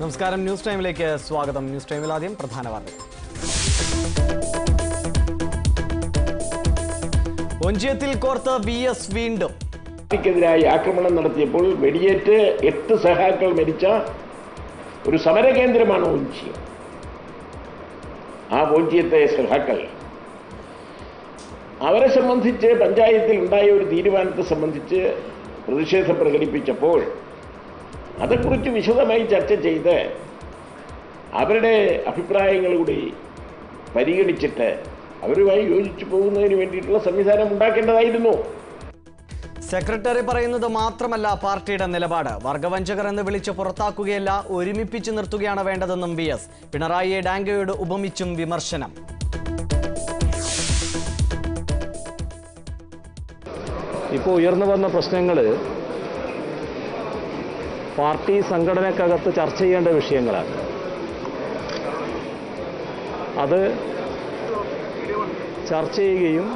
നമസ്കാരം. ന്യൂസ് ടൈമിലേക്ക് സ്വാഗതം. ന്യൂസ് ടൈമിൽ ആദ്യം പ്രധാന വാർത്തകൾ. ഒഞ്ചിയത്തിൽ കോർത്ത് വി എസ് വീണ്ടും. പാർട്ടിക്കെതിരായി ആക്രമണം നടത്തിയപ്പോൾ വെടിയേറ്റ് എട്ട് സഹാക്കൾ മരിച്ച ഒരു സമര കേന്ദ്രമാണ് ഒഞ്ചിയം. ആ ഒഞ്ചിയത്തെ സഹാക്കൾ. അവരെ സംബന്ധിച്ച് പഞ്ചായത്തിൽ ഉണ്ടായ ഒരു തീരുമാനത്തെ സംബന്ധിച്ച് പ്രതിഷേധം പ്രകടിപ്പിച്ചപ്പോൾ അതേക്കുറിച്ച് വിശദമായി ചർച്ച ചെയ്ത് അവരുടെ അഭിപ്രായങ്ങൾ കൂടി പരിഗണിച്ചിട്ട് അവരുമായി യോജിച്ചു പോകുന്നതിന് വേണ്ടിയിട്ടുള്ള സംവിധാനം ഉണ്ടാക്കേണ്ടതായിരുന്നു. സെക്രട്ടറി പറയുന്നത് മാത്രമല്ല പാർട്ടിയുടെ നിലപാട്. വർഗവഞ്ചകർ എന്ന് വിളിച്ച് പുറത്താക്കുകയല്ല ഒരുമിപ്പിച്ച് നിർത്തുകയാണ് വേണ്ടതെന്നും വി എസ്. പിണറായിയെ ഡാങ്കയോട് ഉപമിച്ചും വിമർശനം. ഇപ്പോൾ ഉയർന്നു വന്ന പ്രശ്നങ്ങൾ പാർട്ടി സംഘടനക്കകത്ത് ചർച്ച ചെയ്യേണ്ട വിഷയങ്ങളാണ്. അത് ചർച്ച ചെയ്യുകയും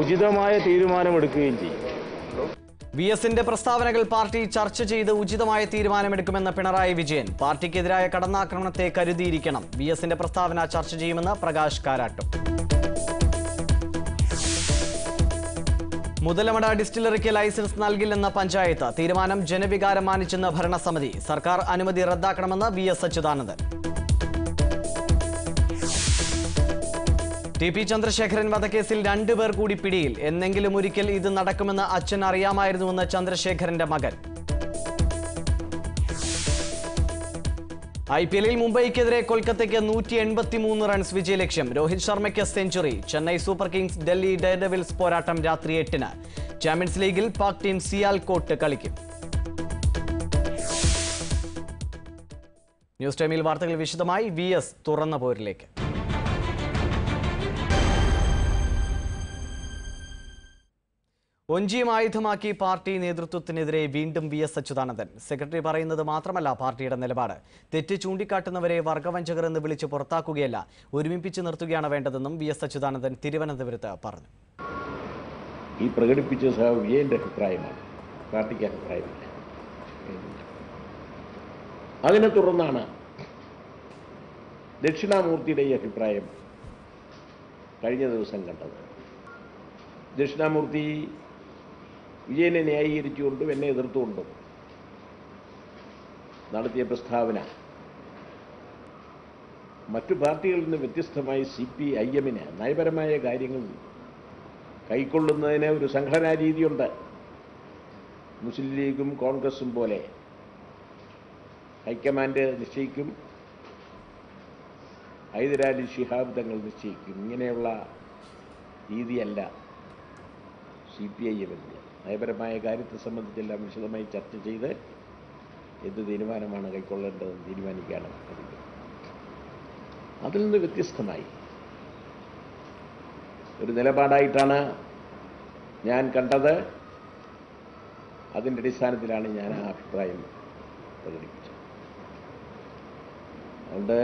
ഉചിതമായ തീരുമാനമെടുക്കുകയും ചെയ്യും. വി എസിന്റെ പ്രസ്താവനകൾ പാർട്ടി ചർച്ച ചെയ്ത് ഉചിതമായ തീരുമാനമെടുക്കുമെന്ന് പിണറായി വിജയൻ പാർട്ടിക്കെതിരായ കടന്നാക്രമണത്തെ കരുതിയിരിക്കണം. വി എസിന്റെ പ്രസ്താവന ചർച്ച ചെയ്യുമെന്ന് പ്രകാശ് കാരാട്ടും. മുതലമട ഡിസ്റ്റിലറിക്ക് ലൈസൻസ് നൽകില്ലെന്ന പഞ്ചായത്ത് തീരുമാനം ജനവികാരം മാനിച്ചെന്ന് ഭരണസമിതി സർക്കാർ അനുമതി റദ്ദാക്കണമെന്ന് V S Achuthanandan. T P Chandrasekharan വധക്കേസിൽ രണ്ടുപേർ കൂടി പിടിയിൽ. എന്നെങ്കിലും ഒരിക്കൽ ഇത് നടക്കുമെന്ന് അച്ഛൻ അറിയാമായിരുന്നുവെന്ന് ചന്ദ്രശേഖരന്റെ മകൻ. ഐ പി എല്ലിൽ മുംബൈക്കെതിരെ കൊൽക്കത്തയ്ക്ക് നൂറ്റി എൺപത്തി മൂന്ന് റൺസ് വിജയലക്ഷ്യം. Rohit ശർമ്മയ്ക്ക് century. Chennai Super Kings Delhi Daredevils പോരാട്ടം രാത്രി എട്ടിന്. ചാമ്പ്യൻസ് ലീഗിൽ പാക് ടീം സിയാൽ കോട്ട് കളിക്കും. ന്യൂസ് ടൈമിൽ വാർത്തകൾ വിശദമായി. വി എസ് തുറന്ന പോരിലേക്ക്. ഒഞ്ചിയം ആയുധമാക്കി പാർട്ടി നേതൃത്വത്തിനെതിരെ വീണ്ടും വി എസ് അച്യുതാനന്ദൻ. സെക്രട്ടറി പറയുന്നത് മാത്രമല്ല പാർട്ടിയുടെ നിലപാട്. തെറ്റ് ചൂണ്ടിക്കാട്ടുന്നവരെ വർഗവഞ്ചകർ എന്ന് വിളിച്ച് പുറത്താക്കുകയല്ല ഒരുമിപ്പിച്ച് നിർത്തുകയാണ് വേണ്ടതെന്നും വി എസ് അച്യുതാനന്ദൻ തിരുവനന്തപുരത്ത് പറഞ്ഞു. ഈ പ്രകടിപ്പിച്ച അതിനെ തുടർന്നാണ് ദക്ഷിണാമൂർത്തിയുടെ ഈ അഭിപ്രായം കഴിഞ്ഞ ദിവസം കണ്ടത്. ദക്ഷിണാമൂർത്തി വിജയനെ ന്യായീകരിച്ചുകൊണ്ടും എന്നെ എതിർത്തുകൊണ്ടും നടത്തിയ പ്രസ്താവന. മറ്റു പാർട്ടികളിൽ നിന്ന് വ്യത്യസ്തമായി സി പി ഐ എമ്മിന് നയപരമായ കാര്യങ്ങൾ കൈക്കൊള്ളുന്നതിന് ഒരു സംഘടനാ രീതിയുണ്ട്. മുസ്ലിം ലീഗും കോൺഗ്രസും പോലെ. ഹൈക്കമാൻഡ് നിശ്ചയിക്കും. ഹൈദരാലി ശിഹാബ് തങ്ങൾ നിശ്ചയിക്കും. ഇങ്ങനെയുള്ള രീതിയല്ല സി പി ഐ എമ്മിന്റെ നയപരമായ കാര്യത്തെ സംബന്ധിച്ചെല്ലാം വിശദമായി ചർച്ച ചെയ്ത് എന്ത് തീരുമാനമാണ് കൈക്കൊള്ളേണ്ടതെന്ന് തീരുമാനിക്കുകയാണ് അതിൽ നിന്ന് വ്യത്യസ്തമായി ഒരു നിലപാടായിട്ടാണ് ഞാൻ കണ്ടത്. അതിന്റെ അടിസ്ഥാനത്തിലാണ് ഞാൻ ആ അഭിപ്രായം പ്രകടിപ്പിച്ചത്. അതുകൊണ്ട്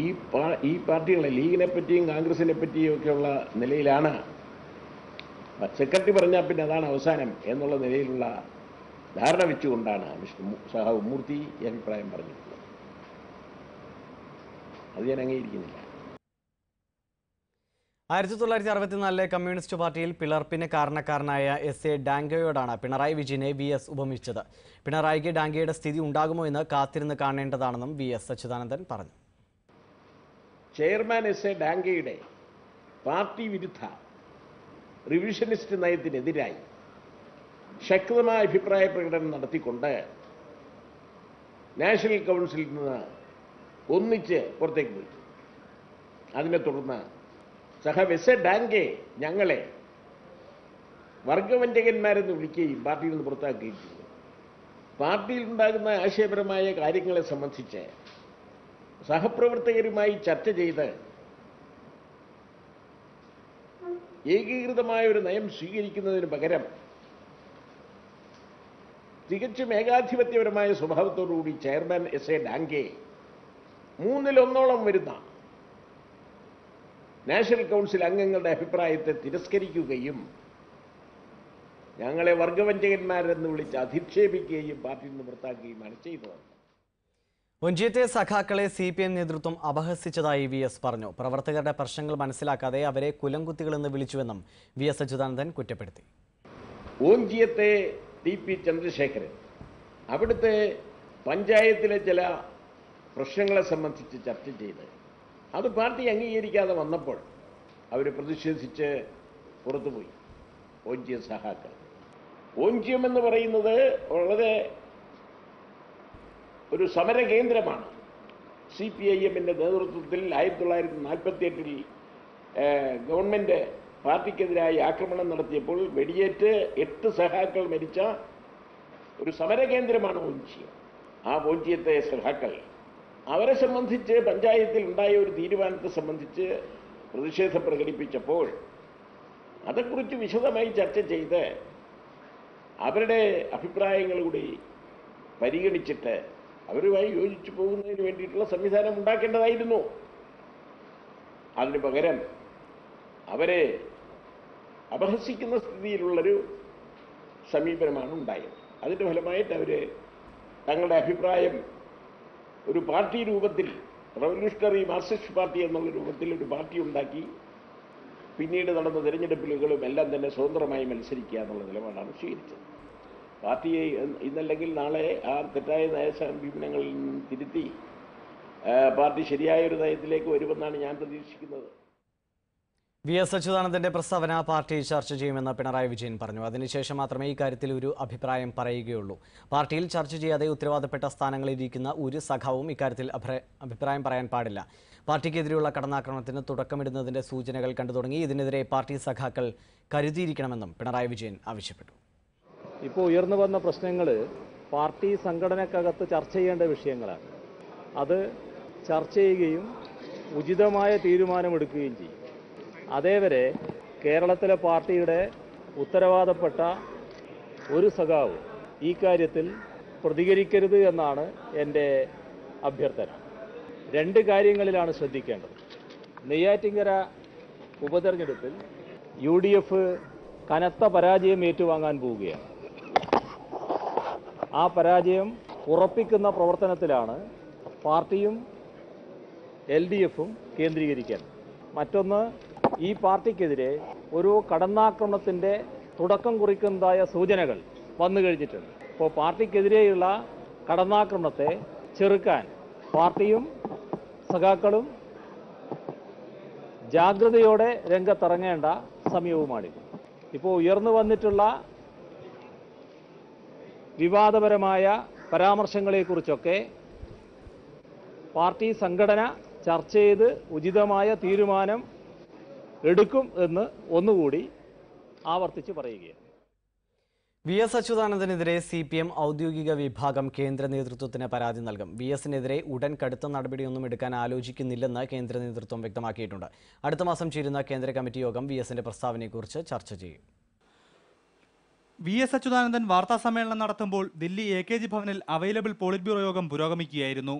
ഈ പാ ഈ പാർട്ടികളെ ലീഗിനെ പറ്റിയും കോൺഗ്രസിനെ പറ്റിയും ഒക്കെയുള്ള നിലയിലാണ് സെക്രട്ടറി പറഞ്ഞാൽ പിന്നെ അതാണ് അവസാനം എന്നുള്ള നിലയിലുള്ള ധാരണ വെച്ചുകൊണ്ടാണ് മു- സഹാവ് മൂർത്തി ഈ അഭിപ്രായം പറഞ്ഞിട്ടുള്ളത്. അത് ഞാൻ അംഗീകരിക്കുന്നില്ല. ആയിരത്തി തൊള്ളായിരത്തി അറുപത്തിനാലിലെ കമ്മ്യൂണിസ്റ്റ് പാർട്ടിയിൽ പിളർപ്പിന് കാരണക്കാരനായ എസ് എ ഡാങ്കയോടാണ് പിണറായി വിജയനെ വി എസ് ഉപമിച്ചത്. പിണറായിക്ക് ഡാങ്കയുടെ സ്ഥിതി ഉണ്ടാകുമോ എന്ന് കാത്തിരുന്ന് കാണേണ്ടതാണെന്നും വി എസ് അച്യുതാനന്ദൻ പറഞ്ഞു. ചെയർമാൻ എസ് എ ഡാങ്കയുടെ പാർട്ടി വിരുദ്ധ റിവിഷനിസ്റ്റ് നയത്തിനെതിരായി ശക്തമായ അഭിപ്രായ പ്രകടനം നടത്തിക്കൊണ്ട് നാഷണൽ കൗൺസിലിൽ നിന്ന് ഒന്നിച്ച് പുറത്തേക്ക് പോയി. അതിനെ തുടർന്ന് സഹ വെസ ഡാങ്കെ ഞങ്ങളെ വർഗവഞ്ചകന്മാരെന്ന് വിളിക്കുകയും പാർട്ടിയിൽ നിന്ന് പുറത്താക്കുകയും ചെയ്തു. പാർട്ടിയിൽ ഉണ്ടാകുന്ന ആശയപരമായ കാര്യങ്ങളെ സംബന്ധിച്ച് സഹപ്രവർത്തകരുമായി ചർച്ച ചെയ്ത് ഏകീകൃതമായ ഒരു നയം സ്വീകരിക്കുന്നതിന് പകരം തികച്ചും ഏകാധിപത്യപരമായ സ്വഭാവത്തോടുകൂടി ചെയർമാൻ എസ് എ ഡാങ്കെ മൂന്നിലൊന്നോളം വരുന്ന നാഷണൽ കൗൺസിൽ അംഗങ്ങളുടെ അഭിപ്രായത്തെ തിരസ്കരിക്കുകയും ഞങ്ങളെ വർഗവഞ്ചകന്മാരെന്ന് വിളിച്ച് അധിക്ഷേപിക്കുകയും പാർട്ടിയിൽ നിന്ന് പുറത്താക്കുകയുമാണ് ചെയ്തത്. ഒഞ്ചിയത്തെ സഖാക്കളെ സി പി എം നേതൃത്വം അപഹസിച്ചതായി വി എസ് പറഞ്ഞു. പ്രവർത്തകരുടെ പ്രശ്നങ്ങൾ മനസ്സിലാക്കാതെ അവരെ കുലംകുത്തികളെന്ന് വിളിച്ചുവെന്നും വി എസ് അച്യുതാനന്ദൻ കുറ്റപ്പെടുത്തി. ഓഞ്ചിയത്തെ ടി പി ചന്ദ്രശേഖരൻ അവിടുത്തെ പഞ്ചായത്തിലെ ചില പ്രശ്നങ്ങളെ സംബന്ധിച്ച് ചർച്ച ചെയ്ത് അത് പാർട്ടി അംഗീകരിക്കാതെ വന്നപ്പോൾ അവർ പ്രതിഷേധിച്ച് പുറത്തുപോയി. ഓഞ്ചിയ സഹാക്കൾ ഓഞ്ചിയം എന്ന് പറയുന്നത് വളരെ ഒരു സമര കേന്ദ്രമാണ് സി പി ഐ എമ്മിന്റെ നേതൃത്വത്തിൽ ആയിരത്തി തൊള്ളായിരത്തി നാൽപ്പത്തി എട്ടിൽ ഗവൺമെന്റ് പാർട്ടിക്കെതിരായി ആക്രമണം നടത്തിയപ്പോൾ വെടിയേറ്റ് എട്ട് സഹാക്കൾ മരിച്ച ഒരു സമരകേന്ദ്രമാണ് ഓഞ്ചിയം ആ ഓഞ്ചിയത്തെ സഹാക്കൾ അവരെ സംബന്ധിച്ച് പഞ്ചായത്തിൽ ഉണ്ടായ ഒരു തീരുമാനത്തെ സംബന്ധിച്ച് പ്രതിഷേധം പ്രകടിപ്പിച്ചപ്പോൾ അതേക്കുറിച്ച് വിശദമായി ചർച്ച ചെയ്ത് അവരുടെ അഭിപ്രായങ്ങൾ കൂടി പരിഗണിച്ചിട്ട് അവരുമായി യോജിച്ചു പോകുന്നതിന് വേണ്ടിയിട്ടുള്ള സംവിധാനം ഉണ്ടാക്കേണ്ടതായിരുന്നു. അതിന് പകരം അവരെ അപഹസിക്കുന്ന സ്ഥിതിയിലുള്ളൊരു സമീപനമാണ് ഉണ്ടായത്. അതിന്റെ ഫലമായിട്ട് അവർ തങ്ങളുടെ അഭിപ്രായം ഒരു പാർട്ടി രൂപത്തിൽ റവല്യൂഷണറി മാർക്സിസ്റ്റ് പാർട്ടി എന്നുള്ള രൂപത്തിൽ ഒരു പാർട്ടി ഉണ്ടാക്കി പിന്നീട് നടന്ന തിരഞ്ഞെടുപ്പുകളും എല്ലാം തന്നെ സ്വതന്ത്രമായി മത്സരിക്കുക എന്നുള്ള നിലപാടാണ് സ്വീകരിച്ചത്. പാർട്ടിയെ ഇന്നല്ലെങ്കിൽ നാളെ ആ തെറ്റായ നയ സമീപനങ്ങളിൽ തിരുത്തി പാർട്ടി ശരിയായ ഒരു നയത്തിലേക്ക് വരുമെന്നാണ് ഞാൻ പ്രതീക്ഷിക്കുന്നത്. വി എസ് അച്യുതാനന്ദന്റെ പ്രസ്താവന പാർട്ടി ചർച്ച ചെയ്യുമെന്ന് പിണറായി വിജയൻ പറഞ്ഞു. അതിനുശേഷം മാത്രമേ ഇക്കാര്യത്തിൽ ഒരു അഭിപ്രായം പറയുകയുള്ളൂ. പാർട്ടിയിൽ ചർച്ച ചെയ്യാതെ ഉത്തരവാദപ്പെട്ട സ്ഥാനങ്ങളിലിരിക്കുന്ന ഒരു സഖാവും ഇക്കാര്യത്തിൽ അഭിപ്രായം പറയാൻ പാടില്ല. പാർട്ടിക്കെതിരെയുള്ള കടന്നാക്രമണത്തിന് തുടക്കമിടുന്നതിന്റെ സൂചനകൾ കണ്ടു തുടങ്ങി. ഇതിനെതിരെ പാർട്ടി സഖാക്കൾ കരുതിയിരിക്കണമെന്നും പിണറായി വിജയൻ ആവശ്യപ്പെട്ടു. ഇപ്പോൾ ഉയർന്നു വന്ന പ്രശ്നങ്ങൾ പാർട്ടി സംഘടനക്കകത്ത് ചർച്ച ചെയ്യേണ്ട വിഷയങ്ങളാണ്. അത് ചർച്ച ചെയ്യുകയും ഉചിതമായ തീരുമാനമെടുക്കുകയും ചെയ്യും. അതേവരെ കേരളത്തിലെ പാർട്ടിയുടെ ഉത്തരവാദപ്പെട്ട ഒരു സഖാവ് ഈ കാര്യത്തിൽ പ്രതികരിക്കരുത് എന്നാണ് എന്റെ അഭ്യർത്ഥന. രണ്ട് കാര്യങ്ങളിലാണ് ശ്രദ്ധിക്കേണ്ടത്. നെയ്യാറ്റിങ്കര ഉപതെരഞ്ഞെടുപ്പിൽ യു ഡി എഫ് കനത്ത പരാജയം ഏറ്റുവാങ്ങാൻ പോവുകയാണ്. ആ പരാജയം ഉറപ്പിക്കുന്ന പ്രവർത്തനത്തിലാണ് പാർട്ടിയും എൽ ഡി എഫും കേന്ദ്രീകരിക്കാൻ. മറ്റൊന്ന് ഈ പാർട്ടിക്കെതിരെ ഒരു കടന്നാക്രമണത്തിന്റെ തുടക്കം കുറിക്കുന്നതായ സൂചനകൾ വന്നു കഴിഞ്ഞിട്ടുണ്ട്. ഇപ്പോൾ പാർട്ടിക്കെതിരെയുള്ള കടന്നാക്രമണത്തെ ചെറുക്കാൻ പാർട്ടിയും സഖാക്കളും ജാഗ്രതയോടെ രംഗത്തിറങ്ങേണ്ട സമയവുമാണിത്. ഇപ്പോൾ ഉയർന്നു വന്നിട്ടുള്ള വിവാദപരമായ പരാമർശങ്ങളെക്കുറിച്ചൊക്കെ പാർട്ടി സംഘടന ചർച്ച ചെയ്ത് ഉചിതമായ തീരുമാനം എടുക്കും എന്ന് ഒന്നുകൂടി ആവർത്തിച്ച് പറയുകയാണ്. വി എസ് അച്യുതാനന്ദനെതിരെ സി പി എം ഔദ്യോഗിക വിഭാഗം കേന്ദ്ര നേതൃത്വത്തിന് പരാതി നൽകും. വി എസിനെതിരെ ഉടൻ കടുത്ത നടപടിയൊന്നും എടുക്കാൻ ആലോചിക്കുന്നില്ലെന്ന് കേന്ദ്ര നേതൃത്വം വ്യക്തമാക്കിയിട്ടുണ്ട്. അടുത്ത മാസം ചേരുന്ന കേന്ദ്ര കമ്മിറ്റി യോഗം വി എസിന്റെ പ്രസ്താവനയെക്കുറിച്ച് ചർച്ച ചെയ്യും. വി എസ് അച്യുതാനന്ദൻ വാർത്താ സമ്മേളനം നടത്തുമ്പോൾ ദില്ലി എ കെ ജി ഭവനിൽ അവൈലബിൾ പോളിറ്റ് ബ്യൂറോ യോഗം പുരോഗമിക്കുകയായിരുന്നു.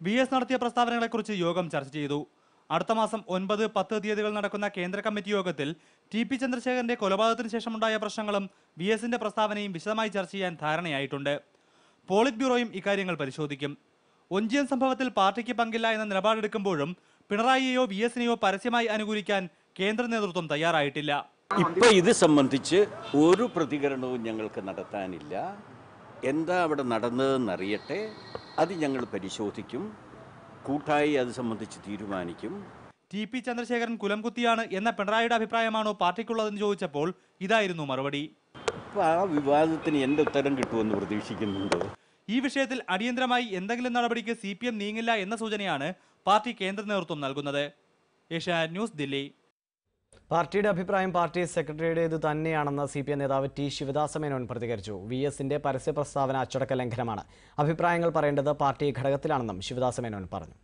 വി എസ് നടത്തിയ പ്രസ്താവനകളെക്കുറിച്ച് യോഗം ചർച്ച ചെയ്തു. അടുത്ത മാസം ഒൻപത് പത്ത് തീയതികൾ നടക്കുന്ന കേന്ദ്ര കമ്മിറ്റി യോഗത്തിൽ ടി പി ചന്ദ്രശേഖരന്റെ കൊലപാതകത്തിന് ശേഷമുണ്ടായ പ്രശ്നങ്ങളും വി എസിന്റെ പ്രസ്താവനയും വിശദമായി ചർച്ച ചെയ്യാൻ ധാരണയായിട്ടുണ്ട്. പോളിറ്റ് ബ്യൂറോയും ഇക്കാര്യങ്ങൾ പരിശോധിക്കും. ഒഞ്ചിയൻ സംഭവത്തിൽ പാർട്ടിക്ക് പങ്കില്ല എന്ന നിലപാടെടുക്കുമ്പോഴും പിണറായിയെയോ വി എസിനെയോ പരസ്യമായി അനുകൂലിക്കാൻ കേന്ദ്ര നേതൃത്വം തയ്യാറായിട്ടില്ല. ഇപ്പൊ ഇത് സംബന്ധിച്ച് ഒരു പ്രതികരണവും ഞങ്ങൾക്ക് നടത്താനില്ല. എന്താ അവിടെ നടന്നതെന്നറിയട്ടെ അത് ഞങ്ങൾ പരിശോധിക്കും. കൂട്ടായി അത് സംബന്ധിച്ച് തീരുമാനിക്കും. ടി പി ചന്ദ്രശേഖരൻ കുലംകുത്തിയാണ് എന്ന പിണറായിയുടെ അഭിപ്രായമാണോ പാർട്ടിക്കുള്ളതെന്ന് ചോദിച്ചപ്പോൾ ഇതായിരുന്നു മറുപടി. അപ്പോൾ ആ വിവാദത്തിന് എന്റെ ഉത്തരം കിട്ടുമെന്ന് പ്രതീക്ഷിക്കുന്നുണ്ടോ? ഈ വിഷയത്തിൽ അടിയന്തരമായി എന്തെങ്കിലും നടപടിക്ക് സി പി എം നീങ്ങില്ല എന്ന സൂചനയാണ് പാർട്ടി കേന്ദ്ര നേതൃത്വം നൽകുന്നത്. ഏഷ്യാനെറ്റ് ന്യൂസ് ദില്ലി. പാർട്ടിയുടെ അഭിപ്രായം പാർട്ടി സെക്രട്ടറിയുടേത് തന്നെയാണെന്ന് സി പി എം നേതാവ് ടി ശിവദാസ മേനോൻ പ്രതികരിച്ചു. വി എസിന്റെ പരസ്യ പ്രസ്താവന അച്ചടക്ക ലംഘനമാണ്. അഭിപ്രായങ്ങൾ പറയേണ്ടത് പാർട്ടി ഘടകത്തിലാണെന്നും ശിവദാസ മേനോൻ പറഞ്ഞു.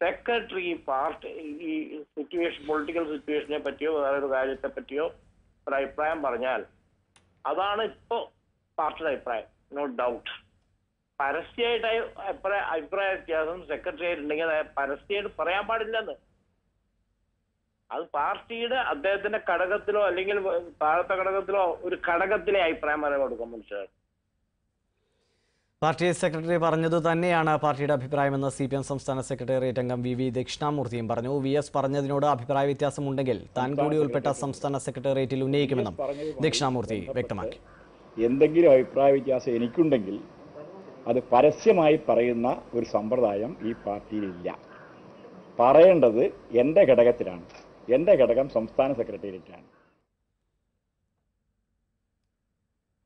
സെക്രട്ടറി പാർട്ടി ഈ സിറ്റുവേഷൻ പൊളിറ്റിക്കൽ സിറ്റുവേഷനെ പറ്റിയോ വേറെ ഒരു കാര്യത്തെ പറ്റിയോ ഒരു അഭിപ്രായം പറഞ്ഞാൽ അതാണ് ഇപ്പോ പാർട്ടിയുടെ അഭിപ്രായം. നോ ഡൗട്ട് പരസ്യമായിട്ട് അഭിപ്രായ അഭിപ്രായ വ്യത്യാസം സെക്രട്ടറി ആയിട്ടുണ്ടെങ്കിൽ പരസ്യമായിട്ട് പറയാൻ പാടില്ലെന്ന്. അത് പാർട്ടിയുടെ അദ്ദേഹത്തിന്റെ ഘടകത്തിലോ അല്ലെങ്കിൽ താഴത്തെ ഘടകത്തിലോ ഒരു ഘടകത്തിലെ അഭിപ്രായം പറയാൻ കൊടുക്കും മനുഷ്യർ. പാർട്ടി സെക്രട്ടറി പറഞ്ഞത് തന്നെയാണ് പാർട്ടിയുടെ അഭിപ്രായമെന്ന് സി പി എം സംസ്ഥാന സെക്രട്ടേറിയറ്റ് അംഗം വി വി ദക്ഷിണാമൂർത്തിയും പറഞ്ഞു. വി എസ് പറഞ്ഞതിനോട് അഭിപ്രായ വ്യത്യാസമുണ്ടെങ്കിൽ താൻ കൂടി ഉൾപ്പെട്ട സംസ്ഥാന സെക്രട്ടേറിയറ്റിൽ ഉന്നയിക്കുമെന്നും ദക്ഷിണാമൂർത്തി വ്യക്തമാക്കി. എന്തെങ്കിലും അഭിപ്രായ വ്യത്യാസം എനിക്കുണ്ടെങ്കിൽ അത് പരസ്യമായി പറയുന്ന ഒരു സമ്പ്രദായം ഈ പാർട്ടിയിലില്ല പറയേണ്ടത് എന്റെ ഘടകത്തിലാണ്. എന്റെ ഘടകം സംസ്ഥാന സെക്രട്ടേറിയറ്റാണ്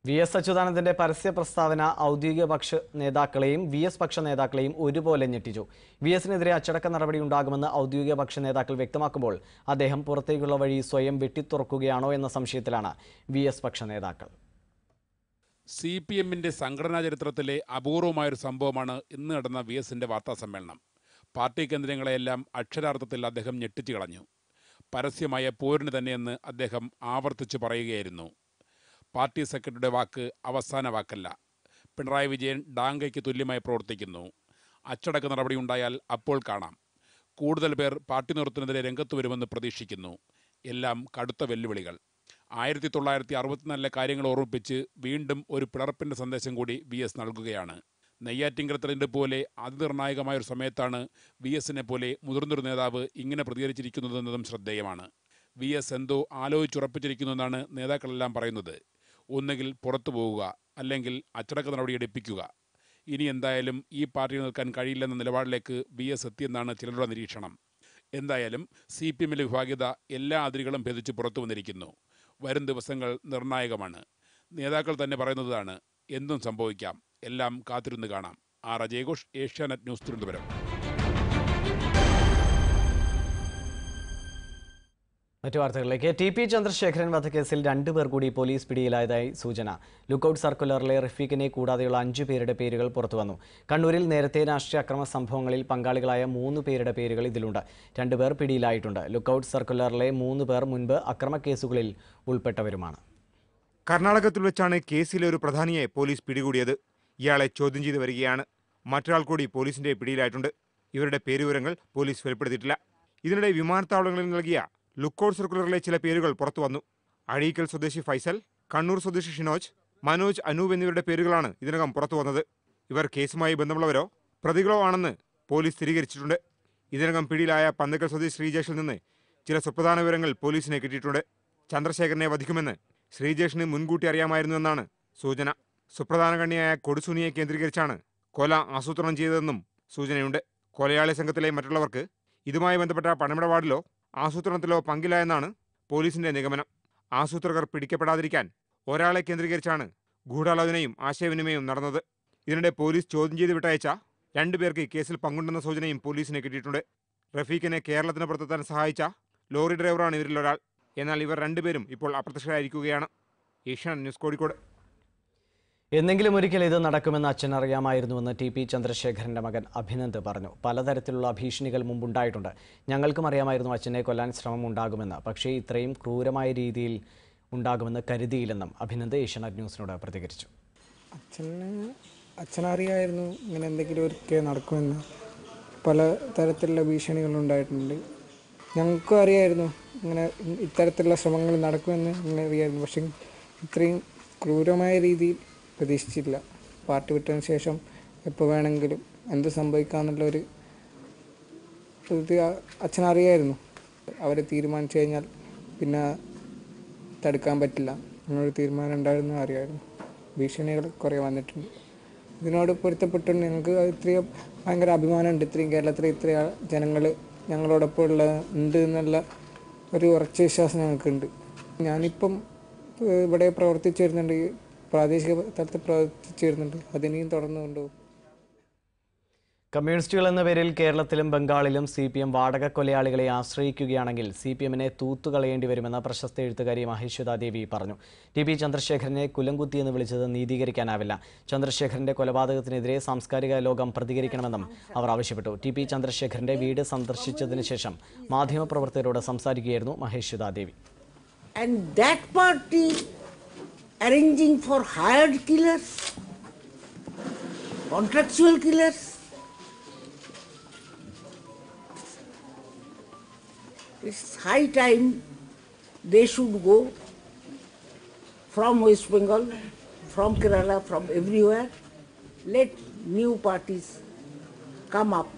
വി എസ് അച്യുതാനന്ദന്റെ പരസ്യ പ്രസ്താവന ഔദ്യോഗിക പക്ഷ നേതാക്കളെയും വി എസ് പക്ഷ നേതാക്കളെയും ഒരുപോലെ ഞെട്ടിച്ചു. വി എസിനെതിരെ അച്ചടക്ക നടപടി ഉണ്ടാകുമെന്ന് ഔദ്യോഗിക പക്ഷ നേതാക്കൾ വ്യക്തമാക്കുമ്പോൾ അദ്ദേഹം പുറത്തേക്കുള്ള വഴി സ്വയം വെട്ടിത്തുറക്കുകയാണോ എന്ന സംശയത്തിലാണ് വി എസ് പക്ഷ നേതാക്കൾ. സി പി എമ്മിന്റെ സംഘടനാ ചരിത്രത്തിലെ അപൂർവമായൊരു സംഭവമാണ് ഇന്ന് നടന്ന വി എസിന്റെ വാർത്താ സമ്മേളനം. പാർട്ടി കേന്ദ്രങ്ങളെയെല്ലാം അക്ഷരാർത്ഥത്തിൽ അദ്ദേഹം ഞെട്ടിച്ചു കളഞ്ഞു. പരസ്യമായ പോരിന് തന്നെയെന്ന് അദ്ദേഹം ആവർത്തിച്ച് പറയുകയായിരുന്നു. പാർട്ടി സെക്രട്ടറിയുടെ വാക്ക് അവസാന വാക്കല്ല. പിണറായി വിജയൻ ഡാങ്കയ്ക്ക് തുല്യമായി പ്രവർത്തിക്കുന്നു. അച്ചടക്ക നടപടി ഉണ്ടായാൽ അപ്പോൾ കാണാം. കൂടുതൽ പേർ പാർട്ടി നിർത്തുന്നതിലെ രംഗത്ത് വരുമെന്ന് പ്രതീക്ഷിക്കുന്നു. എല്ലാം കടുത്ത വെല്ലുവിളികൾ. ആയിരത്തി തൊള്ളായിരത്തി അറുപത്തിനാലിലെ കാര്യങ്ങൾ ഓർമ്മിപ്പിച്ച് വീണ്ടും ഒരു പിളർപ്പിന്റെ സന്ദേശം കൂടി വി എസ് നൽകുകയാണ്. നെയ്യാറ്റിങ്കര തെരഞ്ഞെടുപ്പ് പോലെ അതിനിർണായകമായ ഒരു സമയത്താണ് വി എസിനെ പോലെ മുതിർന്നൊരു നേതാവ് ഇങ്ങനെ പ്രതികരിച്ചിരിക്കുന്നതെന്നതും ശ്രദ്ധേയമാണ്. വി എസ് എന്തോ ആലോചിച്ചുറപ്പിച്ചിരിക്കുന്നുവെന്നാണ് നേതാക്കളെല്ലാം പറയുന്നത്. ഒന്നുകിൽ പുറത്തു പോവുക അല്ലെങ്കിൽ അച്ചടക്ക നടപടി എടുപ്പിക്കുക. ഇനി എന്തായാലും ഈ പാർട്ടിയിൽ നിൽക്കാൻ കഴിയില്ലെന്ന നിലപാടിലേക്ക് വി എസ് എത്തിയെന്നാണ് ചിലരുടെ നിരീക്ഷണം. എന്തായാലും സി പി എമ്മിലെ വിഭാഗ്യത എല്ലാ അതിരുകളും ഭേദിച്ച് പുറത്തു വന്നിരിക്കുന്നു. വരും ദിവസങ്ങൾ നിർണായകമാണ്. നേതാക്കൾ തന്നെ പറയുന്നതാണ് എന്തും സംഭവിക്കാം. എല്ലാം കാത്തിരുന്ന് കാണാം. ആർ അജയഘോഷ് ഏഷ്യാനെറ്റ് ന്യൂസ് തിരുവനന്തപുരം. മറ്റു വാർത്തകളിലേക്ക്. ടി പി ചന്ദ്രശേഖരൻ വധക്കേസിൽ രണ്ടുപേർ കൂടി പോലീസ് പിടിയിലായതായി സൂചന. ലുക്കൌട്ട് സർക്കുലറിലെ റഫീഖിനെ കൂടാതെയുള്ള അഞ്ചു പേരുടെ പേരുകൾ പുറത്തുവന്നു. കണ്ണൂരിൽ നേരത്തെ രാഷ്ട്രീയ അക്രമ സംഭവങ്ങളിൽ പങ്കാളികളായ മൂന്ന് പേരുടെ പേരുകൾ ഇതിലുണ്ട്. രണ്ടുപേർ പിടിയിലായിട്ടുണ്ട്. ലുക്കൌട്ട് സർക്കുലറിലെ മൂന്ന് പേർ മുൻപ് അക്രമക്കേസുകളിൽ ഉൾപ്പെട്ടവരുമാണ്. കർണാടകത്തിൽ വെച്ചാണ് കേസിലെ ഒരു പ്രധാനിയെ പോലീസ് പിടികൂടിയത്. ഇയാളെ ചോദ്യം ചെയ്തു വരികയാണ്. മറ്റൊരാൾ കൂടി പോലീസിന്റെ പിടിയിലായിട്ടുണ്ട്. ഇവരുടെ പേരുവിവരങ്ങൾ പോലീസ് വെളിപ്പെടുത്തിയിട്ടില്ല. ഇതിനിടെ വിമാനത്താവളങ്ങളിൽ നൽകിയ ലുക്കൌട്ട് സർക്കുലറിലെ ചില പേരുകൾ പുറത്തു വന്നു. അഴീക്കൽ സ്വദേശി ഫൈസൽ കണ്ണൂർ സ്വദേശി ഷിനോജ് മനോജ് അനൂപ് എന്നിവരുടെ പേരുകളാണ് ഇതിനകം പുറത്തു വന്നത്. ഇവർ കേസുമായി ബന്ധമുള്ളവരോ പ്രതികളോ ആണെന്ന് പോലീസ് സ്ഥിരീകരിച്ചിട്ടുണ്ട്. ഇതിനകം പിടിയിലായ പന്തക്കൽ സ്വദേശി ശ്രീജേഷിൽ നിന്ന് ചില സുപ്രധാന വിവരങ്ങൾ പോലീസിനെ കിട്ടിയിട്ടുണ്ട്. ചന്ദ്രശേഖരനെ വധിക്കുമെന്ന് ശ്രീജേഷിന് മുൻകൂട്ടി അറിയാമായിരുന്നുവെന്നാണ് സൂചന. സുപ്രധാന കണ്ണിയായ കൊടുസുനിയെ കേന്ദ്രീകരിച്ചാണ് കൊല ആസൂത്രണം ചെയ്തതെന്നും സൂചനയുണ്ട്. കൊലയാളി സംഘത്തിലെ മറ്റുള്ളവർക്ക് ഇതുമായി ബന്ധപ്പെട്ട പണമിടപാടിലോ ആസൂത്രണത്തിലോ പങ്കില്ല എന്നാണ് പോലീസിന്റെ നിഗമനം. ആസൂത്രകർ പിടിക്കപ്പെടാതിരിക്കാൻ ഒരാളെ കേന്ദ്രീകരിച്ചാണ് ഗൂഢാലോചനയും ആശയവിനിമയവും നടന്നത്. ഇതിനിടെ പോലീസ് ചോദ്യം ചെയ്ത് വിട്ടയച്ച രണ്ടുപേർക്ക് കേസിൽ പങ്കുണ്ടെന്ന സൂചനയും പോലീസിന് കിട്ടിയിട്ടുണ്ട്. റഫീഖിനെ കേരളത്തിന് പുറത്തെത്താൻ സഹായിച്ച ലോറി ഡ്രൈവറാണ് ഇവരിൽ ഒരാൾ എന്നാൽ ഇവർ രണ്ടുപേരും ഇപ്പോൾ അപ്രത്യക്ഷരായിരിക്കുകയാണ്. ഏഷ്യാനെറ്റ് ന്യൂസ് കോഴിക്കോട്. എന്നെങ്കിലും ഒരിക്കൽ ഇത് നടക്കുമെന്ന് അച്ഛൻ അറിയാമായിരുന്നുവെന്ന് ടി പി ചന്ദ്രശേഖരന്റെ മകൻ അഭിനന്ദ് പറഞ്ഞു. പലതരത്തിലുള്ള ഭീഷണികൾ മുമ്പുണ്ടായിട്ടുണ്ട്. ഞങ്ങൾക്കും അറിയാമായിരുന്നു അച്ഛനെ കൊല്ലാൻ ശ്രമം ഉണ്ടാകുമെന്ന് പക്ഷേ ഇത്രയും ക്രൂരമായ രീതിയിൽ ഉണ്ടാകുമെന്ന് കരുതിയില്ലെന്നും അഭിനന്ദ് ഏഷ്യാനെറ്റ് ന്യൂസിനോട് പ്രതികരിച്ചു. അച്ഛന് അച്ഛനറിയായിരുന്നു ഇങ്ങനെ എന്തെങ്കിലും ഒരിക്കൽ നടക്കുമെന്ന്. പല തരത്തിലുള്ള ഭീഷണികളുണ്ടായിട്ടുണ്ട് ഞങ്ങൾക്കും അറിയായിരുന്നു ഇങ്ങനെ ഇത്തരത്തിലുള്ള ശ്രമങ്ങൾ നടക്കുമെന്ന് ഇങ്ങനെ അറിയായിരുന്നു. പക്ഷേ ഇത്രയും ക്രൂരമായ രീതിയിൽ പ്രതീക്ഷിച്ചില്ല പാർട്ടി വിട്ടതിന് ശേഷം എപ്പോൾ വേണമെങ്കിലും എന്ത് സംഭവിക്കാമെന്നുള്ള ഒരു ഇത് അച്ഛനറിയായിരുന്നു. അവരെ തീരുമാനിച്ചു കഴിഞ്ഞാൽ പിന്നെ തടുക്കാൻ പറ്റില്ല. അങ്ങനൊരു തീരുമാനം ഉണ്ടായിരുന്നു അറിയായിരുന്നു. ഭീഷണികൾ കുറേ വന്നിട്ടുണ്ട്. ഇതിനോട് പൊരുത്തപ്പെട്ടുണ്ട് ഞങ്ങൾക്ക് ഇത്രയും ഭയങ്കര അഭിമാനമുണ്ട്. ഇത്രയും കേരളത്തിലെ ഇത്രയും ജനങ്ങൾ ഞങ്ങളോടൊപ്പം ഉള്ള ഉണ്ട് എന്നുള്ള ഒരു ഉറച്ച വിശ്വാസം ഞങ്ങൾക്കുണ്ട്. ഞാനിപ്പം ഇവിടെ പ്രവർത്തിച്ചു വരുന്നുണ്ട് പ്രാദേശിക തലത്തിൽ പ്രവർത്തിച്ചു വരുന്നുണ്ട് അതിനെയും തുടർന്നു കൊണ്ടുപോകും. കമ്മ്യൂണിസ്റ്റുകൾ എന്ന പേരിൽ കേരളത്തിലും ബംഗാളിലും സി പി എം വാടക കൊലയാളികളെ ആശ്രയിക്കുകയാണെങ്കിൽ സി പി എമ്മിനെ തൂത്തുകളയേണ്ടി വരുമെന്ന് പ്രശസ്ത എഴുത്തുകാരി മഹേശ്വതാ ദേവി പറഞ്ഞു. ടി പി ചന്ദ്രശേഖരനെ കുലംകുത്തി എന്ന് വിളിച്ചത് നീതീകരിക്കാനാവില്ല. ചന്ദ്രശേഖരന്റെ കൊലപാതകത്തിനെതിരെ സാംസ്കാരിക ലോകം പ്രതികരിക്കണമെന്നും അവർ ആവശ്യപ്പെട്ടു. ടി പി ചന്ദ്രശേഖരന്റെ വീട് സന്ദർശിച്ചതിന് ശേഷം മാധ്യമപ്രവർത്തകരോട് സംസാരിക്കുകയായിരുന്നു മഹേശ്വതാ ദേവി. And that party arranging for hired killers, contractual killers. It's high time they should go from West Bengal, from Kerala, from everywhere. Let new parties come up